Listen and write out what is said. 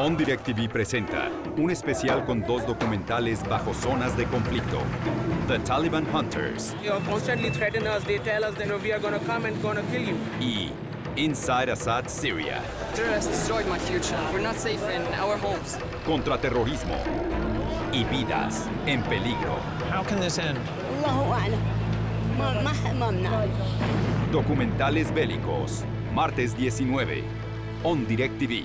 On DirecTV presenta un especial con dos documentales bajo zonas de conflicto. The Taliban Hunters You know, constantly threaten us. They tell us that we are gonna come and gonna kill you. y Inside Assad Syria. Terrorists destroyed my future. We're not safe in our homes. Contra terrorismo y vidas en peligro. How can this end? Documentales bélicos. Martes 19. On DirecTV.